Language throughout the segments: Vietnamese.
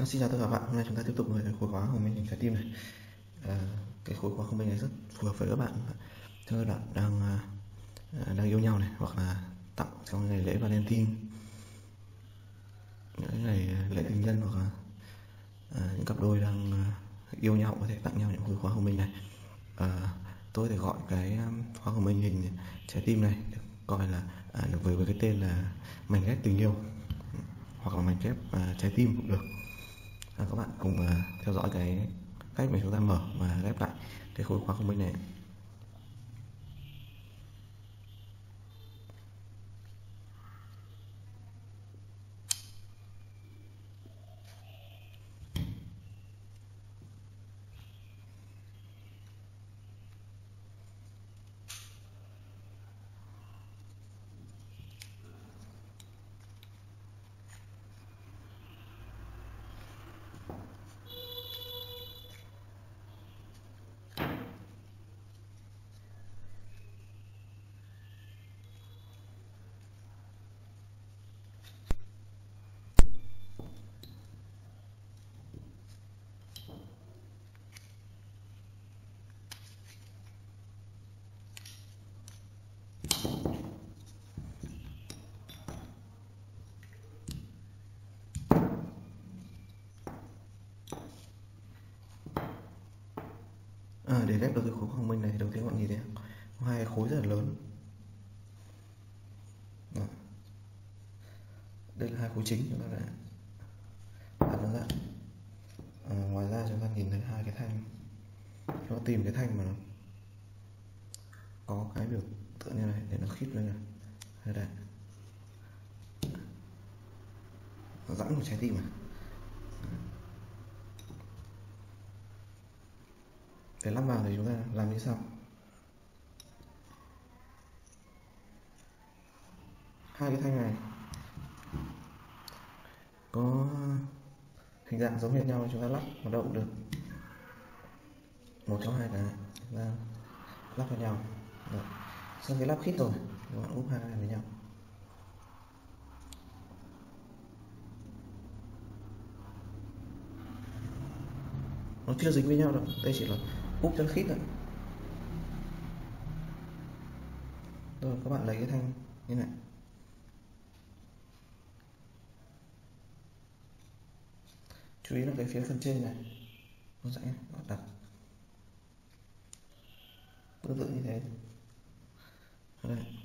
À, xin chào tất cả các bạn, hôm nay chúng ta tiếp tục với cái khối khóa hồng minh hình trái tim này. À, Cái khối khóa hồng minh này rất phù hợp với các bạn. Thưa các bạn đang à, à, đang yêu nhau này Hoặc là tặng trong ngày lễ Valentine. Những ngày à, lễ tình nhân hoặc là à, những cặp đôi đang à, yêu nhau có thể tặng nhau những khối khóa hồng minh này. À, Tôi thì gọi cái à, khóa hồng minh hình trái tim này được gọi là à, với, với cái tên là mảnh ghép tình yêu. Hoặc là mảnh ghép à, trái tim cũng được à, các bạn cùng à, theo dõi cái cách mà chúng ta mở và ghép lại cái khối khóa không minh này à, để ghép được cái khối quang minh này thì đầu tiên bạn nhìn thấy có hai khối rất là lớn. Đó. đây là hai khối chính chúng ta đã đặt nó ra. À, ngoài ra chúng ta nhìn thấy hai cái thanh. Chúng ta tìm cái thanh mà nó có cái biểu tượng như này để nó khít lên này. Đây đây. Nó dẫn một trái tim này để lắp vào thì chúng ta làm như sau. Hai cái thanh này có hình dạng giống hệt nhau, chúng ta lắp vào đâu cũng được. Một trong hai cái chúng ta lắp vào nhau. Được. sau khi lắp khít rồi, chúng ta úp hai cái với nhau. Nó chưa dính với nhau đâu, đây chỉ là úp cho nó khít rồi rồi, các bạn lấy cái thanh như này. Chú ý là cái phía phần trên này. Nó sẽ đặt tương tự như thế. Đây.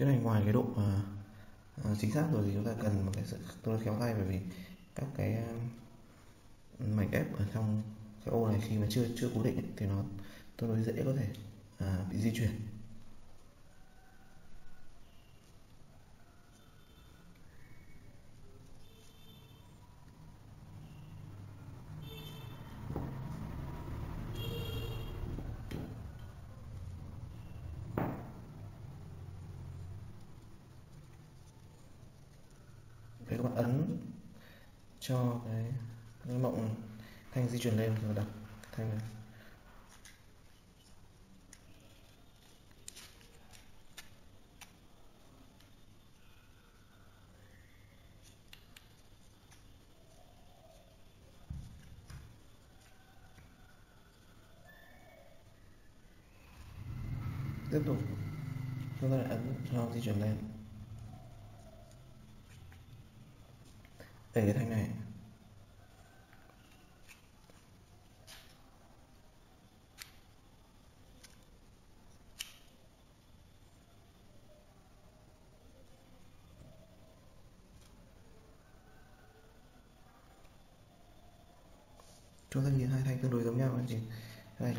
Cái này ngoài cái độ uh, uh, chính xác rồi thì chúng ta cần một cái sự tôi khéo tay bởi vì các cái uh, mảnh ghép ở trong cái ô này khi mà chưa chưa cố định ấy, thì nó tương đối dễ có thể uh, bị di chuyển. Bạn ấn cho cái, cái mộng thanh di chuyển lên rồi đặt thanh này. Tiếp tục. Chúng ta lại ấn cho di chuyển lên. Để cái thanh này. Chúng ta nhìn hai thanh tương đối giống nhau, anh chị đây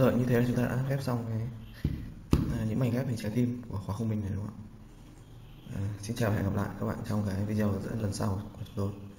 rồi như thế là chúng ta đã ghép xong cái à, những mảnh ghép hình trái tim của khóa không mình này đúng không ạ? À, xin chào và hẹn gặp lại các bạn trong cái video dẫn lần sau của chúng tôi.